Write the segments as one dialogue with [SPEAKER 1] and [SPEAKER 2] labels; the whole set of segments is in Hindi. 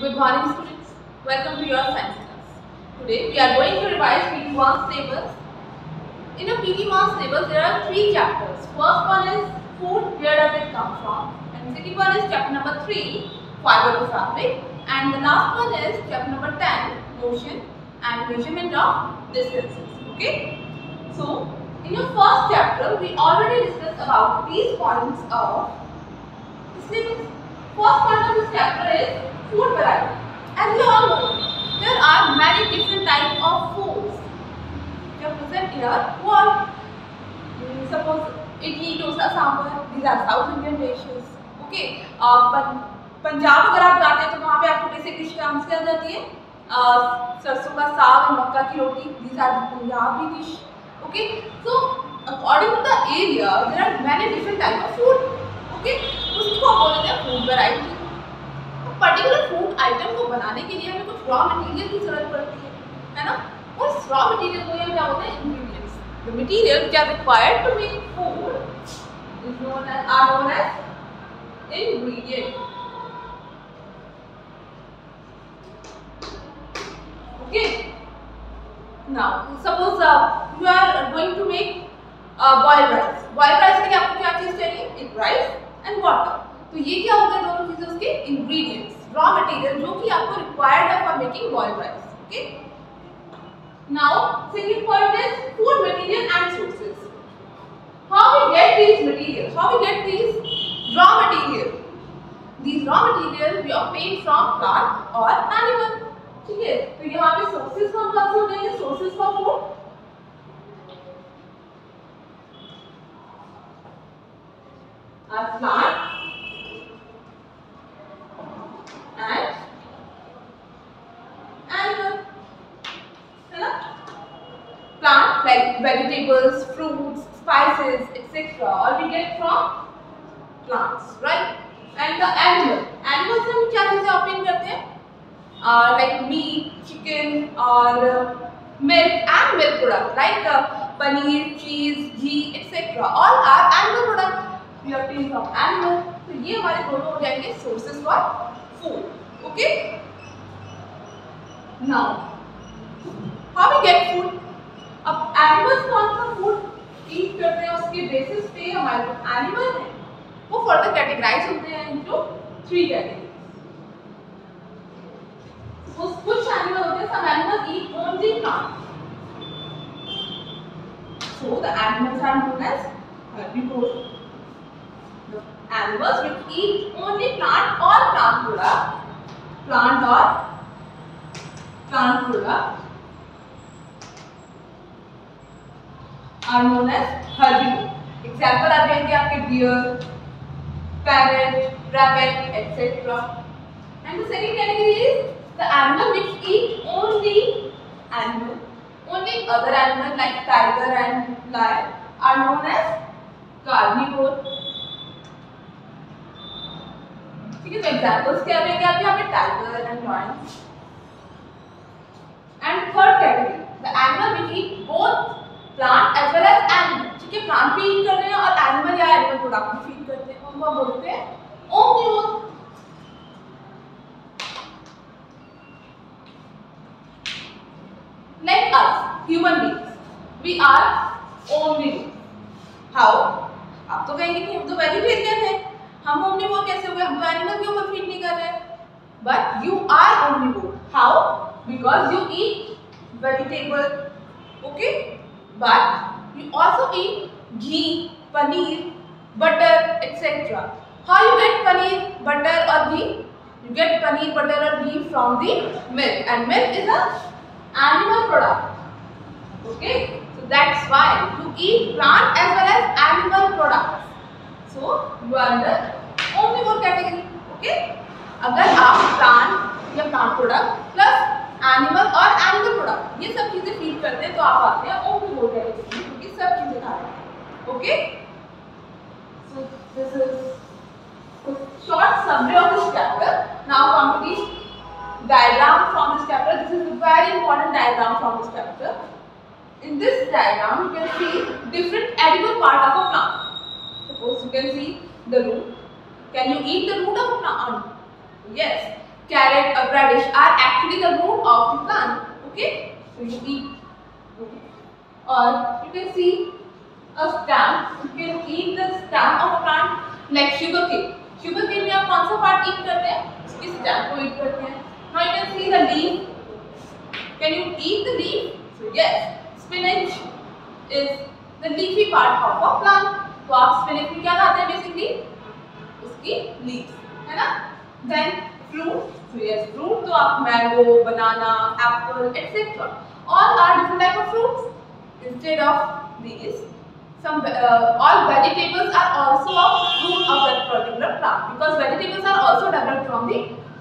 [SPEAKER 1] Good morning students. Welcome to your science class. Today we are going to revise PT1 syllabus. In a PT1 syllabus there are three chapters. First one is food, where does it come from? And second one is chapter number 3, fiber to fabric. And the last one is chapter number 10, motion and measurement of distances. Okay? So, in your first chapter we already discussed about these points of syllabus. First part of this chapter is food variety. As you all know, there are many different types of foods. which are present here. What? Mm, Suppose idli, dosa, sambar. These are South Indian dishes. Okay. Uh, Punjab अगर आप जाते हैं तो वहाँ पे आपको बेसिक डिश क्या क्या आ जाती है uh, सरसों का साग और मक्का की रोटी are the Punjabi dish. Okay. So according to the area, there are many different types of food. Okay. उसको बोलते हैं food variety particular food item को बनाने के लिए हमें कुछ रॉ मटेरियल की ज़रूरत पड़ती है है ना? उस रॉ मटेरियल को या क्या होता है? Ingredients the material that are required to make food is known as are known as ingredient okay now suppose you are going to make boiled rice boiled rice में आपको क्या चीज़ चाहिए? एक राइस एंड वाटर तो ये क्या होगा? दोनों चीज़ों के इंग्रेडिएंट्स रॉ मटेरियल जो कि आपको रिक्वायर्ड है for making boil rice okay now second point is food material and sources how we get these material how we get these raw material these raw material we obtain from plant और एनिमल ठीक है तो यहाँ पे सोर्सेस कौन कौन से होंगे sources for food plant vegetables, fruits, spices, etc. All we get from plants, right? And the animal. Animal से हम क्या चीज़ें obtain करते हैं? Uh, like meat, chicken, or milk and milk product like uh, paneer, cheese, ghee, etc. All are animal products. we obtain from animal तो ये हमारे दोनों हो जाएँगे sources for food okay now how we get food अब एनिमल्स कौन सा फ़ूड ईट करते हैं, उसके बेसिस पे हमारे जो एनिमल है, वो फर्दर कैटेगराइज होते हैं इनटू थ्री कैटेगरीज कुछ एनिमल होते हैं some animals eat only plant so the animals are known as herbivore the animals which eat only plant और प्लांट फ़ूड प्लांट और plant food product are known as herbivore example आ जाएँगे आपके deer parrot rabbit etc and the second category is the animal which eat only animal only other animal like tiger and lion are known as carnivore ठीक है तो एग्जांपल्स क्या रहेंगे आपके यहाँ पे tiger and lions and third category the animal which eat both plant as well as animal ठीक है प्लांट भी ईट कर रहे हैं और एनिमल या एनिमल प्रोडक्ट भी फ़ीड करते हैं। उनको हम बोलते हैं ओम्निवोर like us, human beings, we are omnivore. How? आप तो कहेंगे कि हम तो वेजिटेरियन हैं। हम ओमनिवोर कैसे हो गए? हम तो एनिमल के ऊपर फ़ीड नहीं कर रहे। But you are omnivore how because you eat vegetable okay but you also eat ghee paneer butter etcetera how you get paneer butter और ghee you get paneer butter or ghee from the milk and milk is a animal product okay so that's why you eat plant as well as animal products so you are under omnivore category okay अगर आप प्लांट या प्लांट प्रोडक्ट प्लस एनिमल और एनिमल प्रोडक्ट ये सब चीज़ें फ़ीड करते हैं तो आप आते हैं ओमनिवोर कैटेगरी में क्योंकि सब चीज़ें खा रहे हैं okay so this is summary of this chapter now come to the diagram from this chapter this is a very important diagram from this chapter in this diagram you can see different edible part of a plant suppose you can see the root can you eat the root of a plant yes carrot or radish are actually the root of the plant. Okay, so you eat. Or you can see a stem. You can eat the stem of a plant like sugar cane. Sugar cane में आप कौन सा पार्ट ईट करते हैं इसकी स्टेम को ईट करते हैं Now you can see the leaf. Can you eat the leaf? So yes, spinach is the leafy part of a plant. तो आप spinach में क्या खाते हैं basically? उसकी leaves है ना? Then fruit. So yes, fruit तो आप banana, apple, etc. All are different type of fruits. Instead of these, some uh, all vegetables are also a fruit of that particular plant because vegetables are also developed from the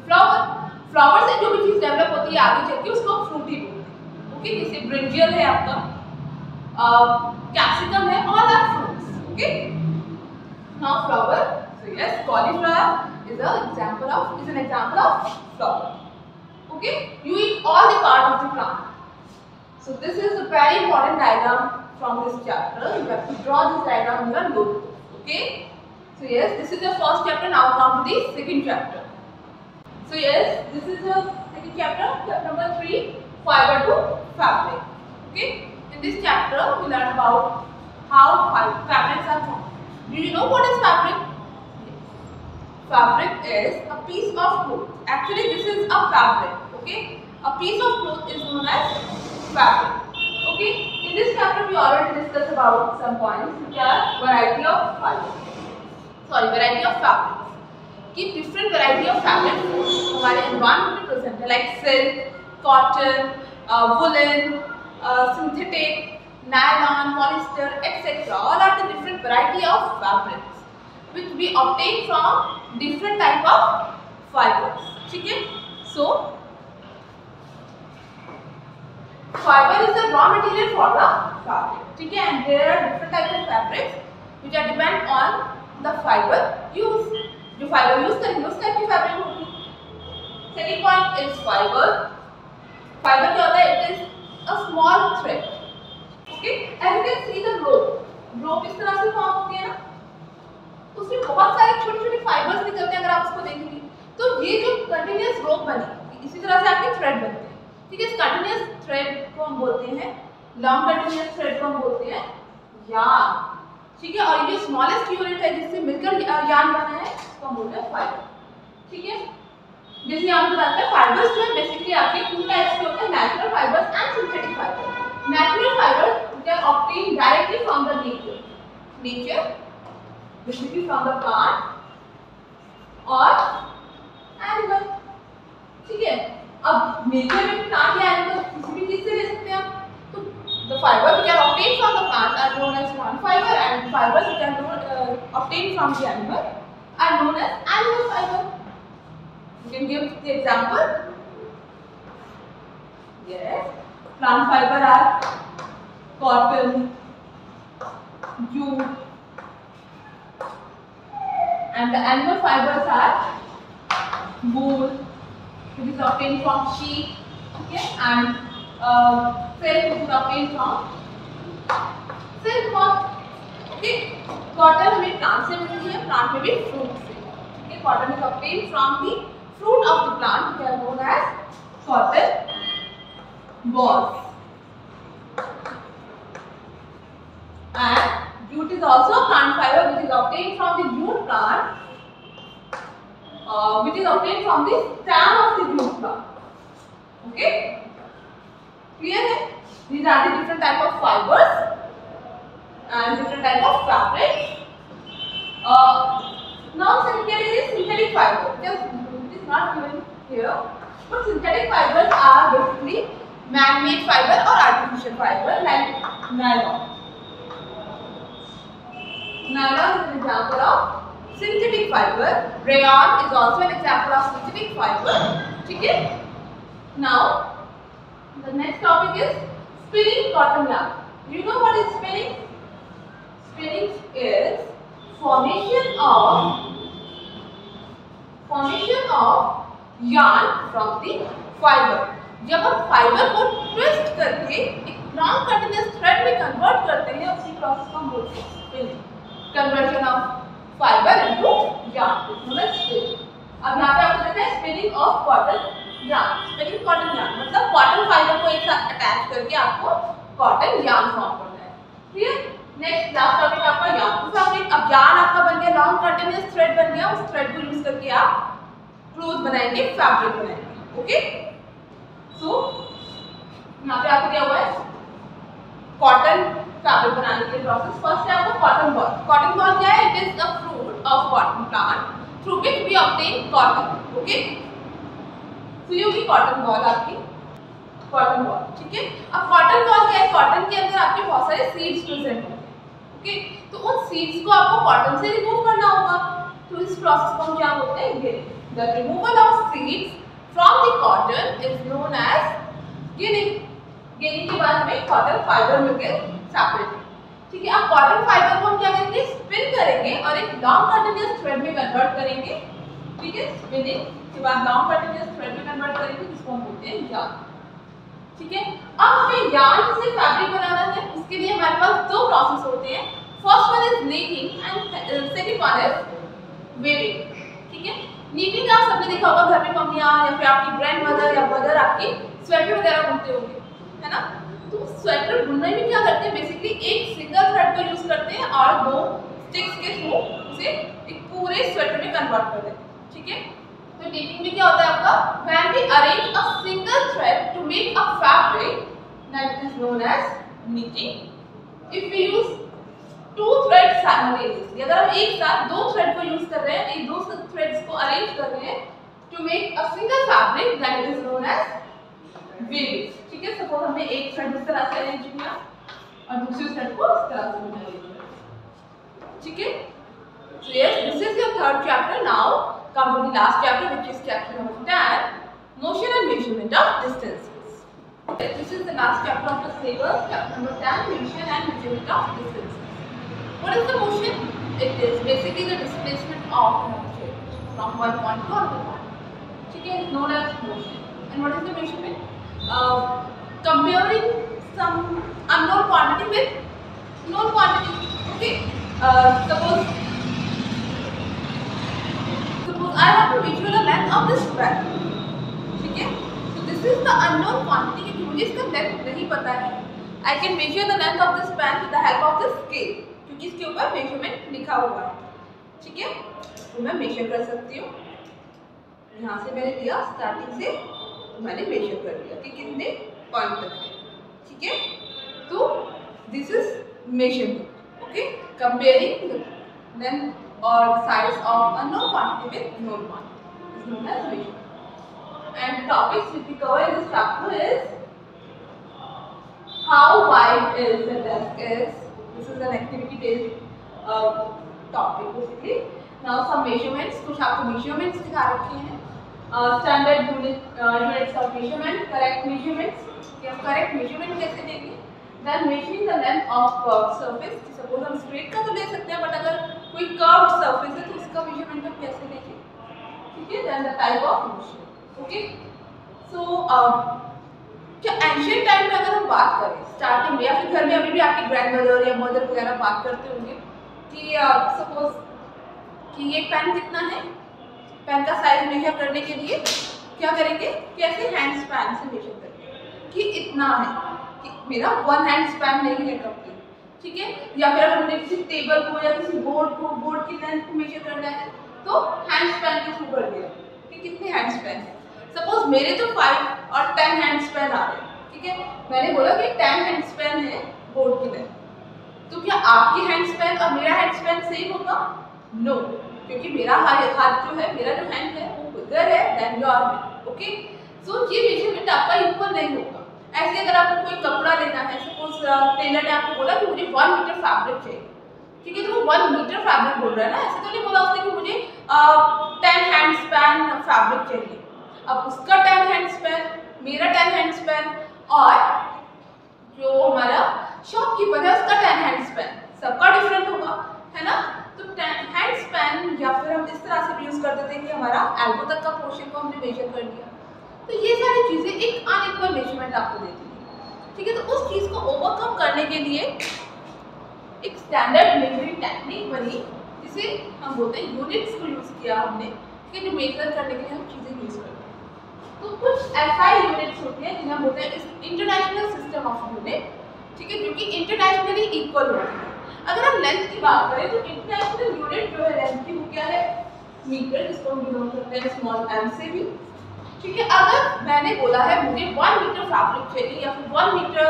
[SPEAKER 1] flower. Flower से जो भी चीज़ डेवलप होती है आगे चल के उसको फ्रूटी बोलते हैं ओके जैसे ब्रिंजियल है आपका कैप्सिकम है all are fruits okay now flower so yes cauliflower is an example of is an example of flower. Okay, you eat all the part of the plant. So this is a very important diagram from this chapter. You have to draw this diagram in your notebook. Okay. So yes, this is the first chapter. Now come to the second chapter. So yes, this is the second chapter, chapter number three, fiber to fabric. Okay. In this chapter, we learn about how fabrics are formed. Do you know what is fabric? Fabric is a piece of cloth. Actually this is a fabric. Okay, a piece of cloth is known as fabric. Okay, in this chapter we already discussed about some points which are variety of fiber. Sorry, variety of fabric. कि डिफरेंट वैरायटी ऑफ फैब्रिक हमारे एनवायरमेंट में प्रेजेंट है like silk cotton woollen synthetic nylon, polyester, etc. All are the different variety of fabrics which we obtain from different type of fibers. ठीक है? So fiber is the raw material for the fabric. ठीक है? And there are different type of fabrics which are depend on the fiber used. जो फाइबर यूज़ करेंगे उस टाइप की फैब्रिक होगी second point is fibre fibre क्या होता है it is a small thread okay and you can see the rope rope इस तरह से फॉर्म होती है ना उसमें बहुत सारे छोटे छोटे फाइबर्स निकलते हैं अगर आप उसको देखेंगे। तो ये जो कंटिन्यूस रोप बनी, इसी तरह से आपके थ्रेड बनते हैं। ठीक है, इस कंटिन्यूस थ्रेड को हम बोलते हैं लॉन्ग कंटिन्यूस थ्रेड को हम बोलते हैं यार्न ठीक है, और ये जो स्मॉलेस्ट यूनिट है जिससे मिलकर यार्न बना है उसको हम बोलते हैं फाइबर ठीक है जैसे यहाँ पे बताते हैं फाइबर्स जो है बेसिकली आपके टू टाइप्स के होते हैं natural fibres and synthetic fibre natural fibre they are obtain directly from the nature nature basically from the plant और एनिमल ठीक है अब नेचर में प्लांट या एनिमल किसी भी चीज़ से ले सकते हैं The fiber which are obtained from the plant are known as plant fiber and fibers which are known, uh, obtained from the animal are known as animal fiber. You can give the example. Yes, plant fiber are cotton, jute and the animal fibers are wool which is obtained from sheep okay, and uh, silk which is obtained from silk moth. Okay, cotton हमें plant से मिलती है, plant में भी fruit से. Okay, cotton is obtained from the fruit of the plant which are known as cotton balls. And jute is also a plant fiber which is obtained from the jute plant, uh, which is obtained from the stem of the jute plant. Okay. Clear? These are the different type of fibers and different type of fabric. Uh, now synthetic is synthetic fiber. It is not given here. But synthetic fibers are basically man-made fiber or artificial fiber like nylon. Nylon is an example of synthetic fiber. Rayon is also an example of synthetic fiber. Okay? Now the next topic is spinning cotton yarn. You know what is spinning? Spinning is formation of formation of yarn from the fiber. जब हम फाइबर को ट्विस्ट करके एक नॉन कंटिन्यूस थ्रेड में कन्वर्ट करते हैं उसी प्रोसेस को हम बोलते हैं spinning conversion of fibre into yarn. As spinning अब यहाँ पे आपको देता है spinning of cotton yarn spinning cotton yarn मतलब कॉटन फाइबर को एक साथ अटैच करके आपको कॉटन यार्न फॉर्म करना है. क्लियर नेक्स्ट लास्ट टॉपिक आपका यार्न फैब्रिक अब यार्न आपका बन गया लॉन्ग कंटिन्यूअस थ्रेड बन गया. उस थ्रेड को यूज़ करके आप क्लोथ बनाएँगे फैब्रिक बनाएँगे. ओके सो यहाँ पे आपको क्या हुआ है? कॉटन फैब्रिक बनाने के प्रोसेस फ़र्स्ट है आपको कॉटन बॉल कॉटन बॉल क्या है? It is the fruit of cotton plant through which we obtain cotton okay तो ये होगी कॉटन बॉल आपकी. कॉटन बॉल ठीक है? अब कॉटन बॉल क्या है? कॉटन के अंदर आपके बहुत सारे सीड्स प्रेजेंट होंगे ओके तो उन सीड्स को आपको कॉटन से रिमूव करना होगा. तो इस प्रोसेस को हम क्या बोलते हैं? Ginning the removal of seeds from the cotton is known as ginning ginning के बाद हमें कॉटन फाइबर मिल गए सेपरेट ठीक है, अब कॉटन फाइबर को हम क्या करेंगे? स्पिन करेंगे और एक लॉन्ग कंटिन्यूअस थ्रेड में कन्वर्ट करेंगे। ठीक है स्पिनिंग के बाद लॉन्ग कंटिन्यूअस थ्रेड में कन्वर्ट करेंगे, जिसको हम बोलते हैं यार्न ठीक है, अब हमें यार्न से फैब्रिक बनाना है, उसके लिए हमारे पास दो प्रोसेस होते हैं। First one is knitting and second one is weaving ठीक है नीटिंग आप सबने देखा होगा, घर में मम्मियाँ या फिर आपकी ग्रैंड मदर या मदर आपकी स्वेटर वगैरह बुनते होंगे, है ना? तो स्वेटर बुनने में क्या करते हैं? बेसिकली एक सिंगल थ्रेड को यूज़ करते हैं और दो स्टिक्स के थ्रू उसे एक पूरे स्वेटर में कन्वर्ट कर देते हैं, ठीक है? तो नीटिंग में क्या होता है आपका? When we arrange a single thread to make a fabric that is known as knitting if we use two thread simultaneously अगर हम एक साथ दो थ्रेड को यूज़ कर रहे हैं, एक दो थ्रेड्स को अरेंज कर रहे हैं to make a single fabric that is known as weaving ठीक है सपोज़ हमने एक थ्रेड इस तरह से अरेंज किया और दूसरी थ्रेड को इस तरह से अरेंज किया ठीक है so yes this is your third chapter now come to the last chapter which is chapter number 10 motion and measurement of distances okay, this is the last chapter of the syllabus chapter number 10 motion and measurement of distances what is the motion it is basically the displacement of an object from one point to another point ठीक है known as motion and what is the measurement uh, comparing some unknown quantity with known quantity. Okay, uh, suppose suppose I have to measure the length of this pen. ठीक है so this is the unknown quantity क्योंकि मुझे इसका length नहीं पता है I can measure the length of this pen with the help of the scale क्योंकि इसके ऊपर measurement लिखा हुआ है ठीक है तो मैं measure कर सकती हूँ यहाँ से मैंने लिया स्टार्टिंग से मैंने मेजर कर लिया कि कितने पॉइंट तक है। ठीक है? तो this is measurement okay comparing length और size of unknown quantity with known quantity is and topics which we cover in this chapter is wide is the desk is. This is an activity based uh, topic basically. Now some measurements कुछ आपको measurements दिखा रखे हैं। Standard units of measurement correct measurements हम करेक्ट मेज़रमेंट कैसे देंगे then measuring the length of curve suppose हम स्ट्रेट का तो ले सकते हैं बट अगर कोई कर्व सर्फिस है तो उसका मेज़रमेंट हम कैसे देंगे ठीक है? Then the type of motion okay so क्या एंशियन टाइम में अगर हम बात करें स्टार्टिंग में या फिर घर में अभी भी आपके ग्रैंड मदर या मदर वगैरह बात करते होंगे कि सपोज़ uh, कि ये टाइम कितना है? पेन का साइज़ मेजर करने के लिए क्या करेंगे? कैसे हैंड स्पैन से मेजर करेंगे। कि इतना है कि मेरा वन हैंड स्पैन नहीं है कंप्लीट ठीक है? या फिर अगर मुझे किसी टेबल को या किसी बोर्ड को बोर्ड की लेंथ को मेजर करना है तो हैंड स्पैन के थ्रू कर दिया। कि कितने हैंड स्पैन है? सपोज़ मेरे तो फाइव और टेन हैंड स्पैन आ रहे हैं। ठीक है? मैंने बोला कि टेन हैंड स्पैन है बोर्ड की लेंथ तो क्या आपकी हैंड स्पैन और मेरा हैंड स्पैन सेम होगा? No no. क्योंकि मेरा हाथ जो है, मेरा जो हैंड है, वो बिगर है than your hand okay so ये मेज़रमेंट आपका इक्वल नहीं होगा। ऐसे अगर आपको कोई कपड़ा लेना है सपोज़ टेलर ने आपको बोला कि मुझे वन मीटर फैब्रिक चाहिए। ठीक है तो वो वन मीटर फैब्रिक बोल रहा है ना? ऐसे तो नहीं बोला उसने कि मुझे टेन हैंड स्पैन फैब्रिक चाहिए। अब उसका टेन हैंड स्पैन मेरा टेन हैंड स्पैन और जो हमारा शॉपकीपर है, उसका टेन हैंड स्पैन सबका डिफरेंट होगा, है ना? तो हैंड स्पैन या फिर हम इस तरह से भी यूज़ करते थे कि हमारा एल्बो तक का पोर्शन को हमने मेजर कर लिया। तो ये सारी चीज़ें एक अनइक्वल मेज़रमेंट आपको देती है। ठीक है तो उस चीज़ को ओवरकम करने के लिए एक स्टैंडर्ड मेजरिंग टेक्निक बनी, जिसे हम बोलते हैं यूनिट्स को यूज़ किया हमने। ठीक है, जो मेजर करने के लिए हम चीज़ें यूज़ करते हैं। तो कुछ ऐसा यूनिट्स होते हैं, जिन्हें बोलते हैं इंटरनेशनल सिस्टम ऑफ़ यूनिट ठीक है, जो कि इंटरनेशनली इक्वल होते हैं। अगर हम लेंथ की बात करें तो इंटरनेशनल यूनिट जो है लेंथ की, वो क्या है? मीटर जिसको हम बिलोंग करते हैं स्मॉल एम से भी। ठीक है, अगर मैंने बोला है मुझे वन मीटर फैब्रिक चाहिए या फिर वन मीटर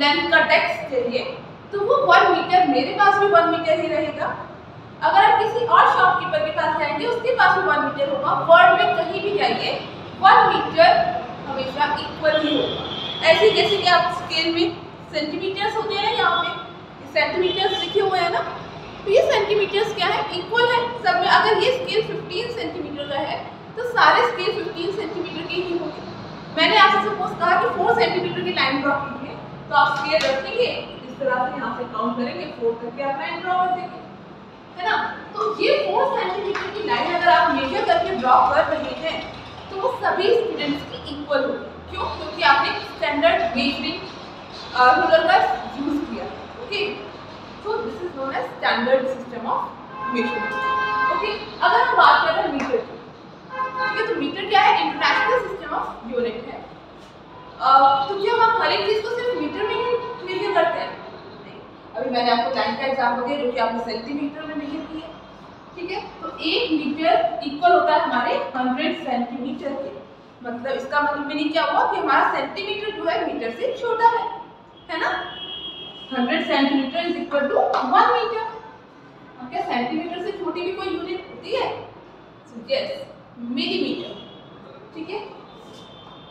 [SPEAKER 1] लेंथ का टेक्स्ट चाहिए तो वो वन मीटर मेरे पास भी वन मीटर ही रहेगा। अगर आप किसी और शॉपकीपर के पास जाएँगे, उसके पास भी वन मीटर होगा। वर्ल्ड में कहीं भी जाइए वन मीटर हमेशा इक्वल ही होगा। ऐसे जैसे कि आप स्केल में सेंटीमीटर्स होते हैं यहाँ पे सेंटीमीटर्स लिखे हुए हैं ना तो ये सेंटीमीटर्स क्या है? इक्वल है। सब में अगर ये स्केल 15 सेंटीमीटर का है तो सारे स्केल 15 सेंटीमीटर के ही होंगे। मैंने आपसे सपोज़ कहा कि 4 सेंटीमीटर की लाइन ड्रॉ कीजिए तो आप स्केल रखेंगे, इस तरह से यहाँ से काउंट करेंगे 4 तक के आप लाइन ड्रॉ कर देंगे। है ना? तो ये 4 सेंटीमीटर की लाइन अगर आप मेजर करके ड्रॉ कर रहे हैं तो वो सभी स्टूडेंट्स की इक्वल होगी। क्यों? क्योंकि आपने स्टैंडर्ड मेजरिंग रूलर का यूज़ किया। Okay So this is known as standard system of measurement. Okay, अगर हम बात करें मीटर की ठीक है तो मीटर क्या है? इंटरनेशनल सिस्टम ऑफ़ यूनिट है। uh, तो क्या हम हर एक चीज़ को सिर्फ़ मीटर में ही मेजर करते हैं? अभी मैंने आपको लाइन का एग्ज़ाम्पल दिया जो कि आपने सेंटीमीटर में मेजर की है। ठीक है? तो एक मीटर इक्वल होता है हमारे हंड्रेड सेंटीमीटर के। मतलब इसका मतलब मीनिंग क्या हुआ कि हमारा सेंटीमीटर जो है मीटर से छोटा है। है ना? 100 सेंटीमीटर इज़ इक्वल टू 1 मीटर। क्या सेंटीमीटर से छोटी भी कोई यूनिट होती है? यस मिलीमीटर ठीक है?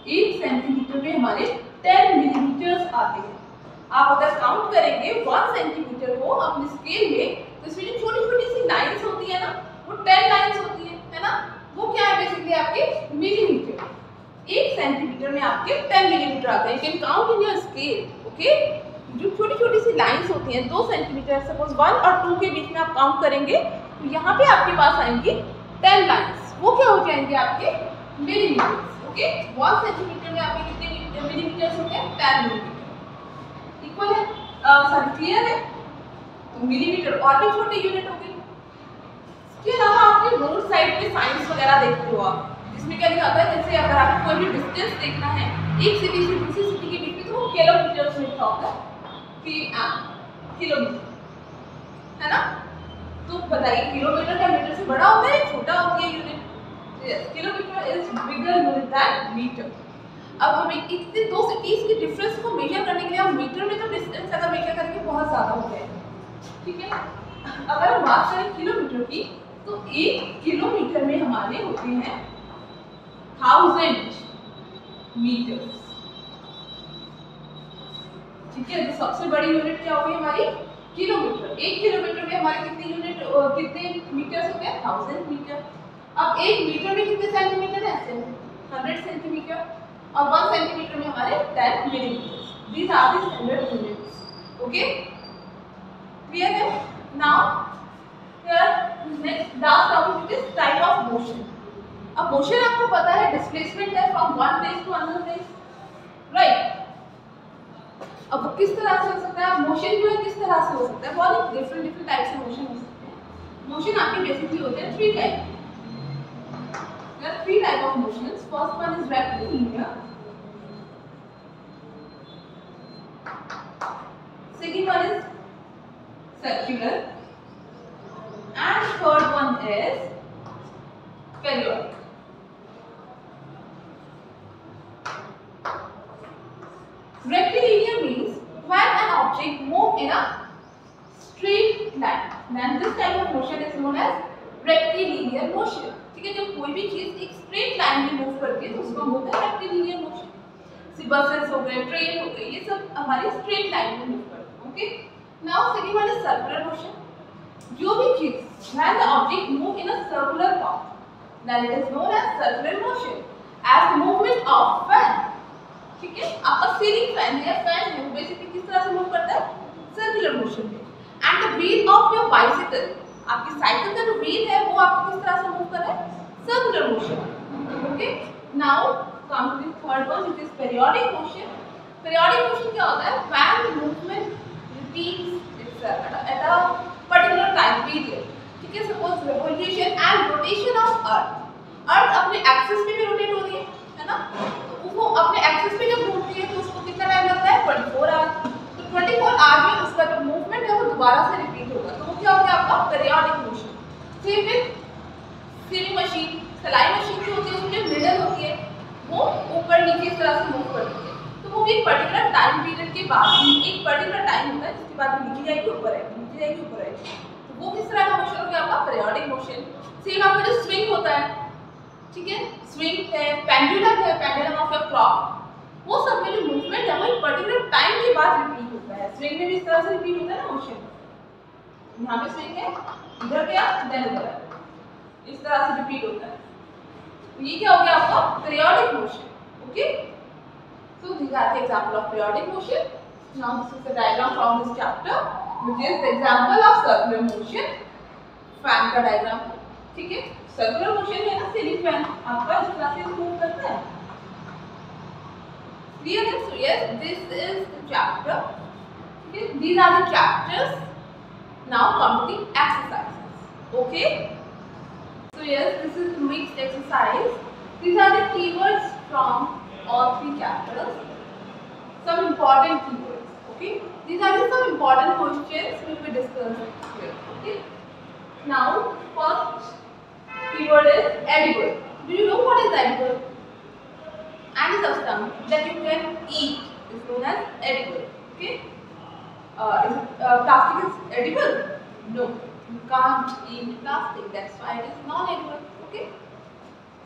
[SPEAKER 1] एक सेंटीमीटर में हमारे 10 मिलीमीटर्स आते हैं। आप अगर काउंट करेंगे 1 सेंटीमीटर को अपने स्केल में तो इसमें जो छोटी छोटी सी लाइंस होती है ना, वो 10 लाइंस होती है है ना? वो क्या है बेसिकली आपके मिलीमीटर एक सेंटीमीटर में आपके 10 मिलीमीटर आते हैं। You can count in your scale okay जो छोटी छोटी सी लाइंस होती हैं, दो सेंटीमीटर सपोज़ वन और टू के बीच में आप काउंट करेंगे तो यहाँ पे आपके पास आएँगी टेन लाइंस वो क्या हो जाएँगे आपके? मिलीमीटर ओके वन सेंटीमीटर में आपके कितने मिलीमीटर होते हैं? टेन मिलीमीटर इक्वल है? सॉरी क्लियर है? तो मिलीमीटर और भी छोटी यूनिट होगी। इसके अलावा आपके रोड साइड पे साइंस वगैरह देखते हो आप, जिसमें क्या लिखा है, जैसे अगर आपको कोई भी डिस्टेंस देखना है, एक सिटी से दूसरी सिटी के बीच में तो वो किलोमीटर में लिखा होता है। किलोमीटर है ना? तो बताइए किलोमीटर मीटर से बड़ा होता है छोटा होती है unit kilometre is bigger than metre अब हमें इतने दो सिटीज़ के डिफरेंस को मेजर करने के लिए हम मीटर में तो डिस्टेंस अगर मेजर बहुत ज़्यादा हो ठीक है? अगर हम बात करें किलोमीटर की तो एक किलोमीटर में हमारे होते हैं थाउज़ेंड मीटर्स ठीक है? तो सबसे बड़ी यूनिट क्या होगी हमारी? किलोमीटर एक किलोमीटर में हमारे कितने यूनिट कितने मीटर्स होते हैं? थाउज़ेंड मीटर अब एक मीटर में कितने सेंटीमीटर है? हंड्रेड सेंटीमीटर और वन सेंटीमीटर में हमारे ten millimetre these are the standard units okay clear है? नाउ here next, last अब मोशन आपको पता है डिस्प्लेसमेंट है from one place to another place right अब वो किस तरह से हो सकता है मोशन जो है किस तरह से हो सकता है बहुत डिफरेंट डिफरेंट टाइप से मोशन हो सकते हैं मोशन आपके बेसिकली होते हैं three type There are three type of motions. First one is rectilinear. Second one is circular. And third one is periodic. Rectilinear means when an object move in a straight line. Then this type of motion is known as rectilinear motion. ठीक है, जब कोई भी चीज़ एक स्ट्रेट लाइन में मूव करती है तो उसको हम बोलते हैं रेक्टिलिनियर मोशन सी बसेस हो गए ट्रेन हो गए, ये सब हमारी स्ट्रेट लाइन में मूव करते हैं okay now second one is circular motion जो भी चीज़ when the object move in a circular then it is known as circular motion as movement of fan ठीक है? आपका सीलिंग फ़ैन है फ़ैन है, वो बेसिकली किस तरह से मूव करता है? सर्कुलर मोशन में and the wheel of your bicycle आपकी साइकिल का जो व्हील है, वो आपको किस तरह से मूव कर रहा है? Circular motion okay now come to third one which is periodic motion periodic motion क्या होता है? The movement repeats itself at a particular time period ठीक है? Suppose revolution and rotation of earth earth अपने एक्सिस पे भी रोटेट हो रही है है ना तो वो अपने एक्सिस पे जब घूमती है तो उसको कितना टाइम लगता है 24 आवर तो 24 आवर में उसका जो मूवमेंट है वो दोबारा से रिपीट होगा तो वो क्या हो गया आपका पीरियोडिक मोशन सेम विद सिलिंग मशीन सिलाई मशीन जो होती है उसमें जो मिडल होती है वो ऊपर नीचे इस तरह से मूव करती है तो वो भी एक पर्टिकुलर टाइम पीरियड के बाद ही एक पर्टिकुलर टाइम होता है जिसके बाद वो नीचे जाएगी ऊपर आएगी नीचे जाएगी ऊपर आएगी तो वो किस तरह का मोशन हो गया आपका पीरियोडिक मोशन सेम आपका जो स्विंग होता है, ठीक है? स्विंग है पेंडुलम है पेंडुलम ऑफ़ अ क्लॉक वो सब में जो मूवमेंट है, वो एक पर्टिकुलर टाइम के बाद रिपीट होता है. स्विंग में भी इस तरह से रिपीट होता है ना मोशन यहाँ पे स्विंग है, इधर गया देन उधर इस तरह से रिपीट होता है. तो ये क्या हो गया आपका? Periodic motion okay so these are the example of periodic motion. Now this is the diagram from this chapter, which is the example of circular motion. Fan का diagram. ठीक है circular motion है ना ceiling fan आपका इस तरह से मूव करता है clear है so yes this is the chapter okay these are the chapters now come to the exercises okay So yes, this is the mixed exercise. These are the keywords from all three chapters. Some important keywords. Okay. These are the some important questions we will discuss here. Okay. Now, first keyword is edible. Do you know what is edible? Any substance that you can eat is known as edible. Okay. Uh, is uh, plastic is edible? No. You can't eat plastic. That's why it is non-edible. Okay.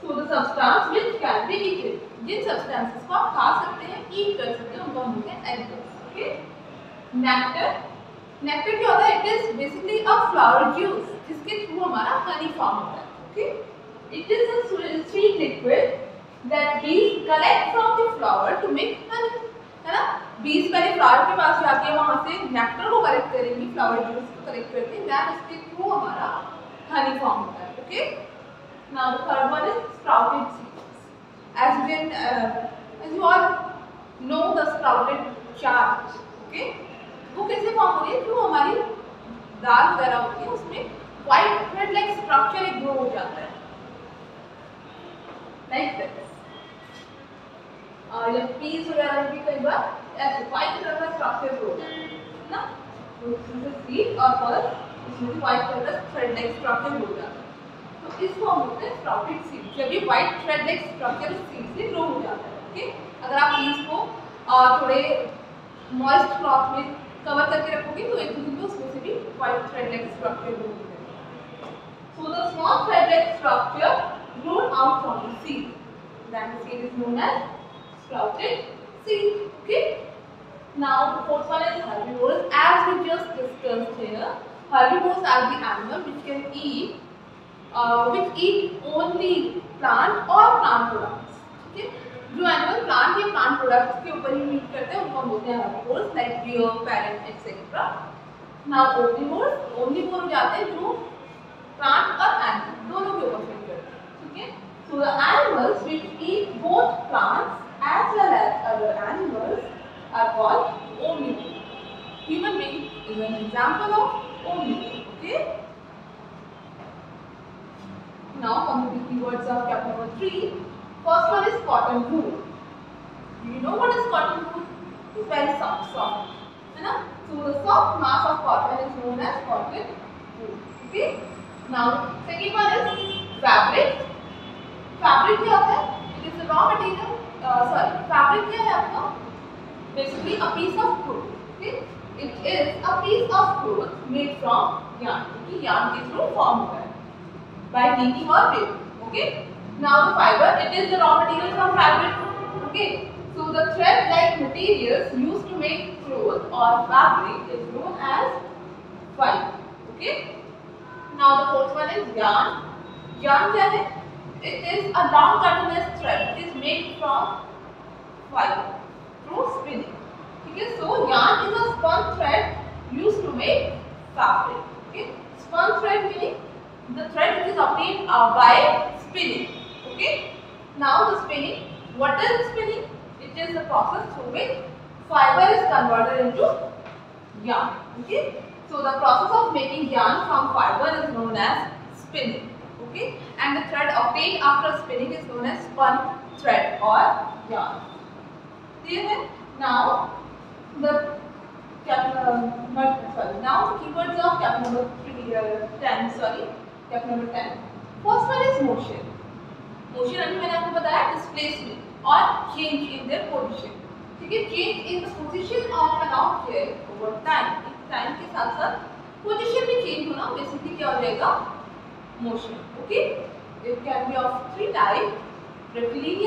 [SPEAKER 1] So the substance which can be eaten. Jin substances को आप खा सकते हैं, eat कर सकते हैं, उनको हम बोलते हैं edibles. Okay. Nectar. Nectar क्या होता है? It is basically a flower juice जिसके थ्रू हमारा honey form होता है. Okay. It is a sweet liquid that bees collect from the flower to make honey. है ना? बीज पहले फ्लावर के पास जाके वहाँ से नेक्टर को कलेक्ट करेंगी फ्लावर जूस को कलेक्ट करके देन उसके थ्रू हमारा हनी फॉर्म होता है okay now the third one is sprouted seeds as you can as you all know the sprouted charge okay वो कैसे फॉर्म हो रही है? थ्रू हमारी दाल वगैरह होती है, उसमें व्हाइट थ्रेड लाइक स्ट्रक्चर एक ग्रो हो जाता है. लाइक दिस और जब पीस वगैरह भी कई बार, ऐसे कलर का स्ट्रक्चर तो से सीड और इसमें व्हाइट कलर का थ्रेड लाइक स्ट्रक्चर हो जाता है. तो हैं सीड जब ये थ्रेड लाइक स्ट्रक्चर सीड से ग्रो हो जाता है ओके अगर आप थोड़े मॉइस्ट क्लॉथ में कवर करके रखोगे तो एक दिन में उसमें से भी white thread like structure grow हो जाएगा so the small thread grown out from the seed the seed is known as sprouted seed. Okay. Now the fourth one is herbivores. As we just discussed here, herbivores are the animal which can eat, uh, which eat only plant or plant products. Okay. जो एनिमल प्लांट या प्लांट प्रोडक्ट्स के ऊपर ही मीट करते हैं उनको बोलते हैं herbivores like deer, parrot, etc. Now omnivores, omnivore हो जाते हैं जो प्लांट और एनिमल दोनों के ऊपर फीड करते हैं ठीक है So the animals which eat both plants as well as other animals are called omnivore. Human being is an example of omnivore. Okay. Now come to the keywords of chapter number three. First one is cotton wool. Do you know what is cotton wool? It's very soft, soft. है ना? So the soft mass of cotton is known as cotton wool. Okay. Now, second one is fabric. Fabric क्या होता है? It is raw material sorry fabric क्या है आपका? Basically a piece of cloth okay it is a piece of cloth made from yarn. क्योंकि yarn के थ्रू फॉर्म होता है. बाय नीटिंग और weaving okay now the fibre it is the raw material from fabric okay so, the thread like materials used to make cloth or fabric is known as fiber okay? Now the fourth one is yarn. Yarn kya? It is a long continuous thread. It is made from fiber through spinning. Okay, so yarn is a spun thread used to make fabric. Okay, spun thread meaning the thread is obtained uh, by spinning. Okay, now the spinning. What is spinning? It is the process through which fiber is converted into yarn. Okay So the process of making yarn from fiber is known as spinning. Okay, and the thread obtained after spinning is known as spun thread or yarn. Clear? Now the uh, not sorry. Now the keywords of cap number three, uh, ten. Sorry, cap number ten. First one is motion. Motion अभी मैंने आपको बताया displacement और change in their position. ठीक है change in the position of an object over time time के साथ साथ पोजीशन भी चेंज होना बेसिकली क्या हो जाएगा motion okay it can be of three type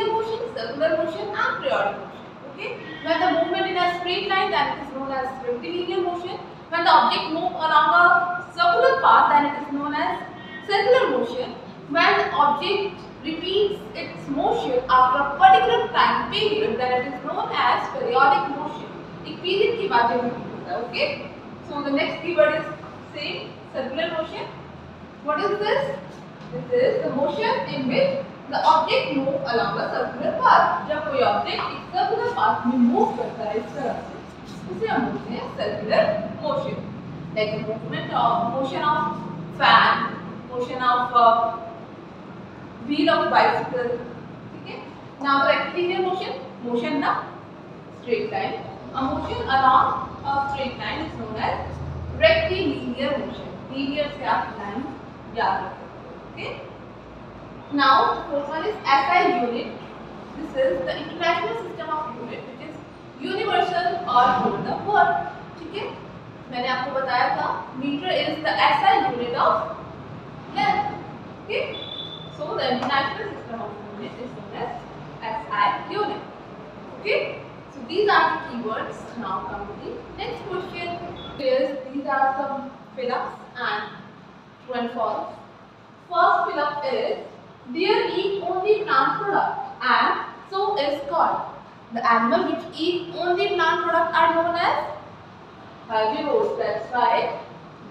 [SPEAKER 1] motion circular motion and periodic motion okay when the movement in a straight line then it is known as rectilinear motion when the object move along a circular path then it is known as circular motion when the object repeats its motion after a particular time period then it is known as periodic motion एक period के होता है okay so the next keyword is same circular motion what is this this is the motion in which the object move along a circular path जब कोई object एक circular path में move करता है इस तरह से उसे हम बोलते हैं circular motion like the movement of motion of fan motion of uh, wheel of bicycle ठीक है now the rectilinear motion motion na straight line a motion along a straight line is known as rectilinear motion linear से आप line याद रखें okay now the fourth one is SI unit this is the international system of unit which is universal all over the world ठीक है मैंने आपको बताया था metre is the SI unit of length okay So the international system of unit is known as SI unit. Okay. These are the keywords. Now come to the next question. Here's these are some fill-ups and true and false. First fill-up is deer eat only plant product and so is called. The animal which eat only plant product are known as herbivores. That's right.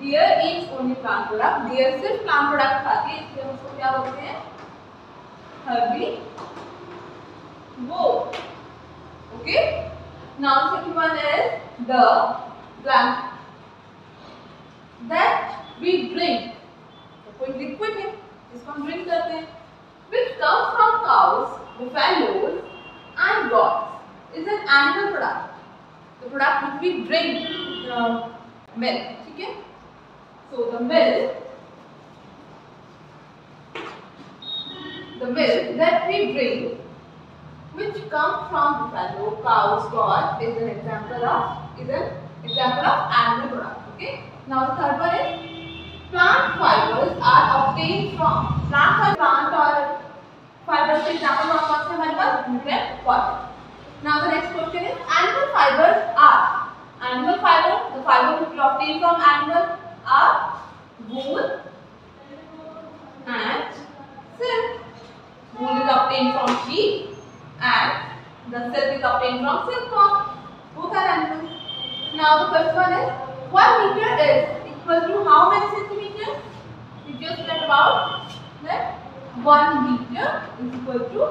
[SPEAKER 1] Deer eats only plant product deer सिर्फ़ plant product खाती है इसलिए उसको क्या बोलते हैं herbivore okay now the second one is the plant that we drink तो कोई लिक्विड है जिसको हम ड्रिंक करते हैं which comes from cows buffaloes and goats is an animal product the product which we drink uh, milk ठीक है So the milk, the milk that we drink, which comes from buffalo, cows, goat, is an example of is an example of animal product. Okay. Now the third one is plant fibers are obtained from plant fiber, plant or fibers. For example, कौन कौन से हमारे पास जूट है cotton. Now the next question is animal fibers are animal fiber. The fiber which we obtain from animal are wool and silk. Wool is obtained from sheep and the silk is obtained from silkworm. Both are animals. Now the first one is 1 meter is equal to how many centimeters? We just read about that 1 meter is equal to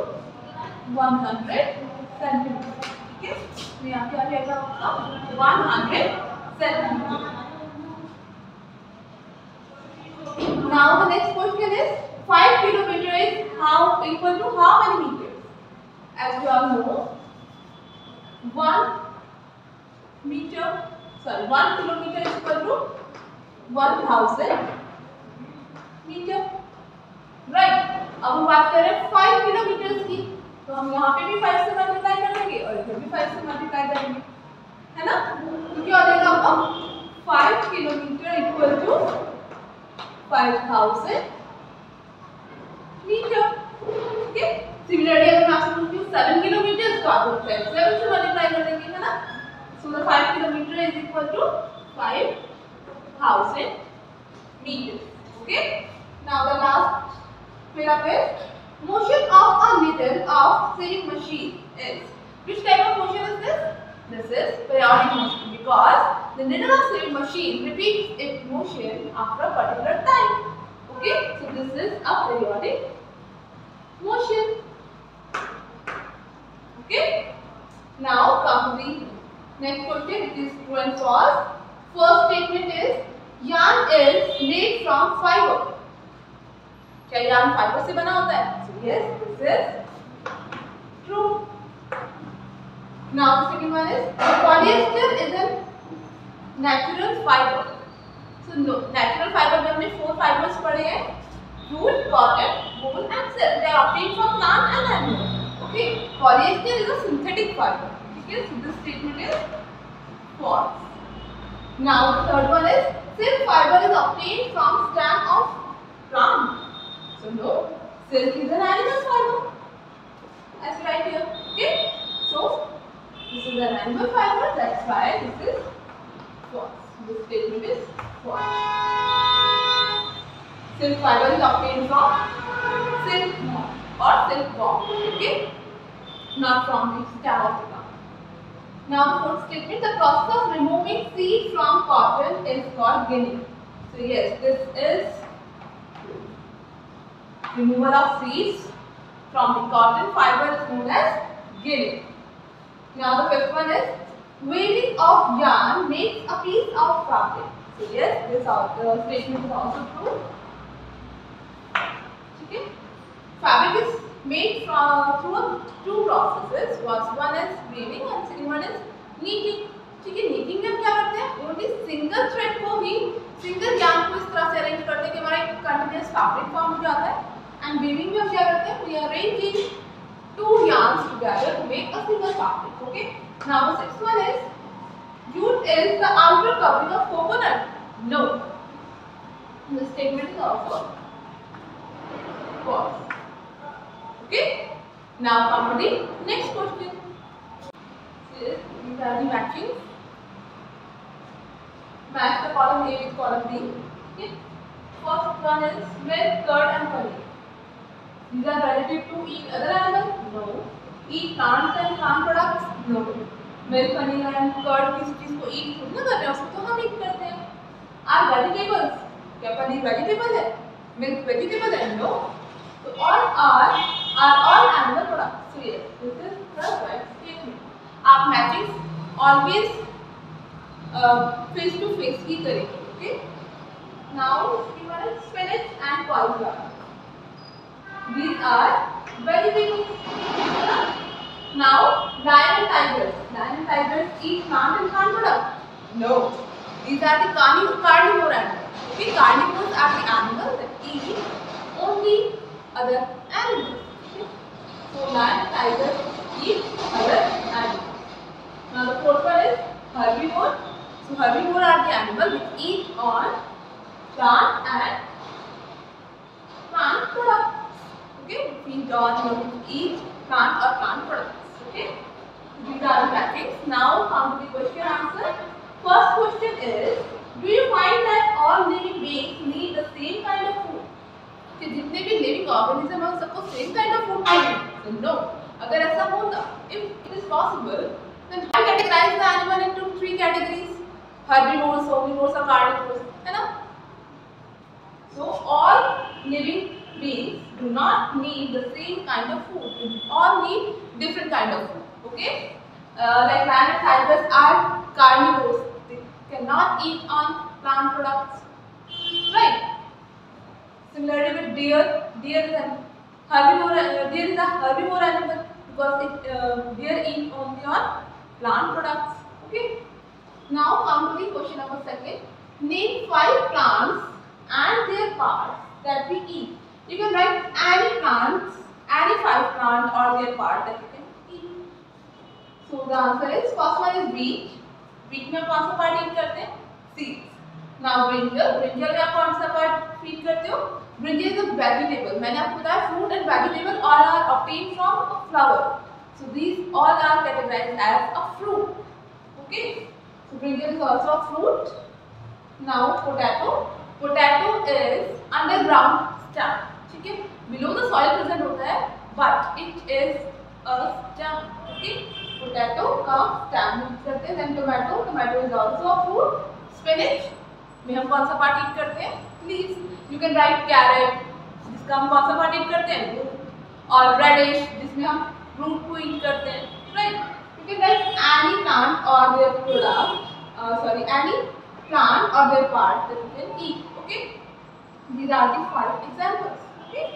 [SPEAKER 1] 100 centimeters. है तो यहाँ पे आ जाएगा आपका 100 centimeters. Now the next question is 5 kilometer is how equal to how many meters? As we all know, 1 meter, sorry, 1 kilometer is equal to 1000 meter. Right. अब हम बात कर रहे हैं 5 किलोमीटर की तो हम यहाँ पे भी 5 से मल्टीप्लाई कर देंगे और इधर भी 5 से मल्टीप्लाई करेंगे है ना तो क्या हो जाएगा आपका 5 kilometre equal to 5000 meter. Okay. Similarly, अगर मैं आपसे पूछती हूँ 7 किलोमीटर तो आप लोग 7 से मल्टीप्लाई कर देंगे है ना So the 5 kilometer is equal to 5000 meters. Okay. Now the last fill up is motion of a needle of sewing machine is which type of motion is this? This is periodic motion because the needle of sewing machine repeats its motion after a particular time. Okay, so this is a periodic motion. Okay, now come the next question which is true false. First statement is yarn is made from fiber क्या yarn fiber से बना होता है so yes this is true now the second one is polyester is a natural fiber so no, natural fiber में हमने four fibers पढ़े हैं jute cotton wool and silk they are obtained from plant and animal okay polyester is a synthetic fiber okay so this statement is false Now the third one is silk fiber is obtained from stem of plant. So no, silk is an animal fiber. As right here. Okay. So this is an animal fiber. That's why this is false. This statement is false. Silk fiber is obtained from silk moth or silk worm. Okay. Not from the plant. Now the fourth statement, the process of removing seed from cotton is called ginning. So yes, this is removal of seeds from the cotton fiber is known as ginning. Now the fifth one is weaving of yarn makes a piece of fabric. So yes, this uh, statement is also true. Okay. Fabric is made from through two processes. One is weaving and second one is knitting. ठीक है नीटिंग में क्या करते हैं ओनली सिंगल थ्रेड को ही सिंगल यार्न को इस तरह से अरेंज करते हैं कि हमारा एक कंटिन्यूस फैब्रिक फॉर्म हो जाता है एंड वीविंग में हम क्या करते हैं we arranging two yarns together to make a single fabric okay now the sixth one is jute is the outer covering of coconut no the statement is also false Okay. Now come to the next question. These are the matching. Match the column A with column B. Okay. First one is milk, curd and paneer. These are relative to each other animal? No. Eat plants and plant products? No. Milk, paneer and curd किस चीज़ को eat थोड़ी ना कर रहे हैं उसको तो हम eat करते हैं. Are vegetables? क्या पनीर vegetable है? Milk vegetable है? No. So all are are all animal products. So yes, this is the right statement. आप matching always face to face ही करेंगे okay now one is spinach and cauliflower these are vegetables now lion and tigers lion and tigers eat plant and plant product no these are the carnivore, carnivore animals okay carnivores are the animals that eat only other animals. So lion, tiger eat other animals. Now the fourth one is herbivore. So herbivore are the animals which eat on plant and plant products. Okay, feed on eat plant or plant products. Okay, these are the matchings. Now come to the question answer. First question is, do you find that all living beings need the same kind of food? कि जितने भी लिविंग ऑर्गेनिज्म है सबको सेम काइंड ऑफ़ फ़ूड चाहिए तो नो अगर ऐसा होता if it is possible then how categorise the animal into three categories herbivores omnivores और कार्निवोर्स है ना? So all living beings do not need the same kind of food all need different kind of food okay like planet cybers are carnivores they can not eat on plant products right? Similarly with deer, deer is an herbivore, uh, deer is a herbivore animal because it uh, deer eat only on plant products. Okay. Now come to the question number second. Name five plants and their parts that we eat. You can write any plants, any five plants or their part that you can eat. So the answer is first one is wheat. Wheat में कौन सा part eat करते हैं? Seeds. Now brinjal. Brinjal में आप कौन सा part feed करते हो? Brinjal is a vegetable. मैंने आपको बताया fruit and vegetable all are obtained from a flower. So these all are categorized as a fruit. Okay. So brinjal is also a fruit. Now potato. Potato is underground stem. ठीक है. Below the soil present होता है, but it is a stem. Okay. Potato का use करते हैं. Then tomato. Tomato is also a fruit. Spinach में हम कौन सा पार्ट ईट करते हैं? Please you can write carrot जिसका हम कौन सा पार्ट ईट करते हैं और रेडिश जिसमें हम फ्रूट को ईट करते हैं right you can write any plant और their product sorry any plant or their parts that you can eat. Okay. These are the five examples. Okay.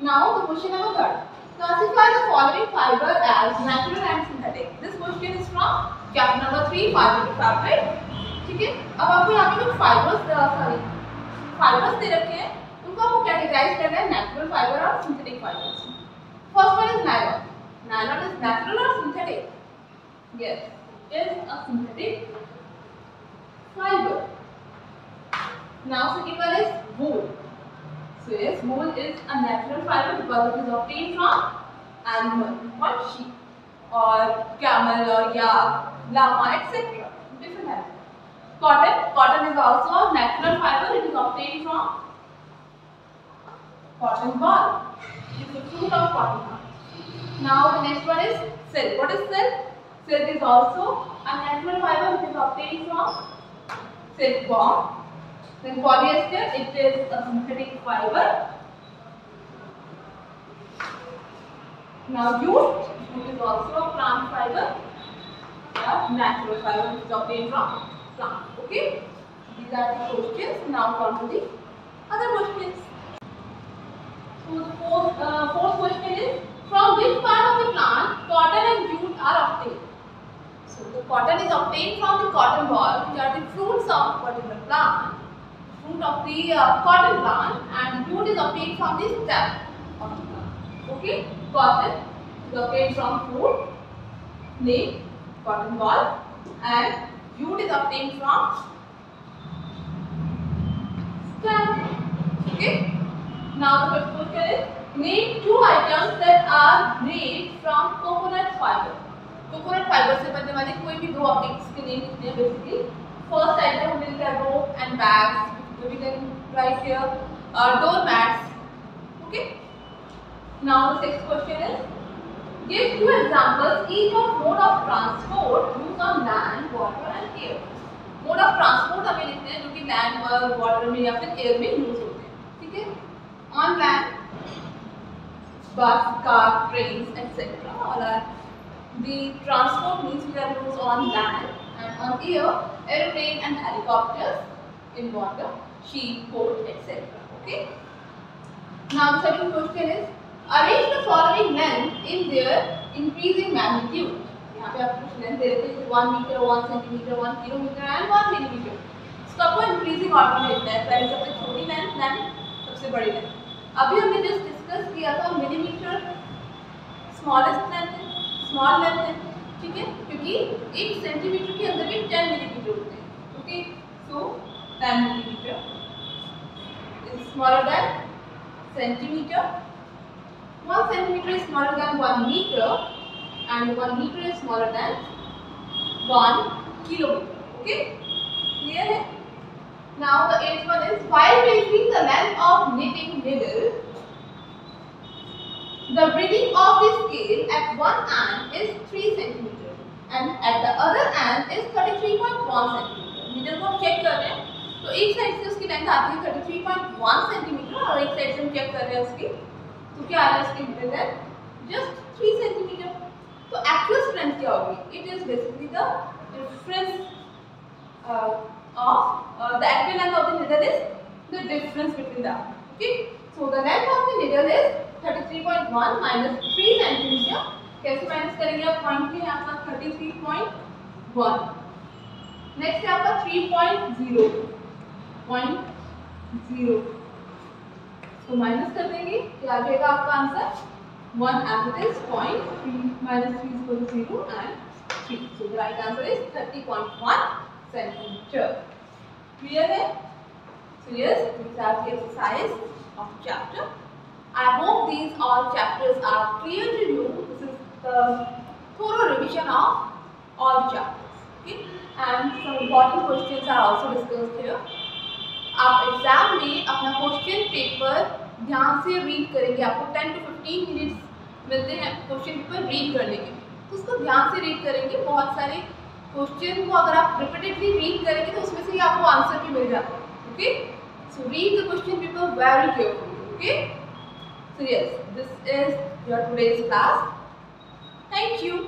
[SPEAKER 1] Now the question number third. Classify the following fiber as natural and synthetic. This question is from chapter number three, fiber to fabric. ठीक है? अब आपको यहाँ पे जो फाइबर्स सॉरी फाइबर्स दे रखे हैं, उनको आपको कैटेगराइज करना है नेचुरल फाइबर और synthetic fibre first one is nylon nylon is natural और synthetic yes synthetic fibre now second one is wool so yes wool is a natural fibre because it is obtain from animal what sheep और कैमल और या llama etcetera Cotton. Cotton is also a natural fiber. It is obtained from cotton ball. It is the fruit of cotton ball. Now the next one is silk. What is silk? Silk is also a natural fiber which is obtained from silkworm. Then polyester, it is a synthetic fiber. Now jute, jute is also a plant fiber, a natural fiber which is obtained from plant. Okay? These are the questions. Now come to the other questions. So the fourth, uh, fourth question is from which part of the plant cotton and jute are obtained? So the cotton is obtained from the cotton ball which are the fruits of particular plant, fruit of the uh, cotton plant and jute is obtained from the stem of the plant. Okay? Cotton is obtained from fruit, leaf, cotton ball and Jute is obtained from stem. Okay. Now the first question is name two items that are made from coconut fiber. Coconut fiber से बनने वाले कोई भी दो ऑब्जेक्ट्स के नेम लिखते हैं बेसिकली फ़र्स्ट आइटम हमें लिखा है rope and bags. So we can write here uh, door mats. Okay. Now the next question is Give two examples each of mode of transport used on land, water and air. Mode of transport हमें लिखते हैं जो कि land पर, water में या फिर air में use होते हैं. ठीक है? Land, bus, car, trains, etc. All are the transport means we are used on land and on air, aeroplane and helicopters in water, sheep, boat, etc. Okay. Now second question is Arrange the following length in their increasing magnitude. यहाँ पे आपको कुछ लेंथ दे रखे हैं one metre one centimetre one kilometre and one millimetre इसको आपको इंक्रीजिंग ऑर्डर में लिखना है। पहले सबसे छोटी लेंथ देन सबसे बड़ी लेंथ अभी हमने जस्ट डिस्कस किया था मिलीमीटर स्मॉलेस्ट लेंथ है स्मॉल लेंथ है ठीक है? क्योंकि एक सेंटीमीटर के अंदर भी टेन मिलीमीटर होते हैं। Okay so ten millimetre smaller than centimetre 1 centimeter is smaller than 1 meter and 1 meter is smaller than 1 kilometer. Okay? Clear hai? Now the eighth one is while measuring the length of knitting needle, the reading of the scale at one end is 3 centimeter and at the other end is 33.1 centimeter. Needle को check कर रहे हैं तो एक साइड से उसकी लेंथ आती है 33.1 सेंटीमीटर और एक साइड से हम चेक कर रहे हैं उसकी तो क्या आ रहा है इसके middle breath just three centimetre तो एक्चुअल स्ट्रेंथ क्या होगी? It is basically the difference of the actual length of the needle is the difference between the okay so the length of the needle is 33.1 minus 3 centimetre कैसे माइनस करेंगे आप? पॉइंट के यहाँ पर 33.1 नेक्स्ट है आपका 3.0 पॉइंट 0 इसको माइनस कर देंगे क्या आ जाएगा आपका answer one average point three minus three is two zero and three so the right answer is thirty point one centimetre clear है So yes, these are the exercise of chapter. I hope these all chapters are clear to you. This is the thorough revision of all chapters. Okay, and some important questions are also discussed here. आप एग्ज़ाम में अपना क्वेश्चन पेपर ध्यान से रीड करेंगे। आपको टेन टू 15 मिनट्स मिलते हैं क्वेश्चन पेपर रीड करने के। तो उसको ध्यान से रीड करेंगे। बहुत सारे क्वेश्चन को अगर आप रिपीटेडली रीड करेंगे तो उसमें से ही आपको आंसर भी मिल जाता है। Okay so read the question paper very carefully okay so yes this is your today's class thank you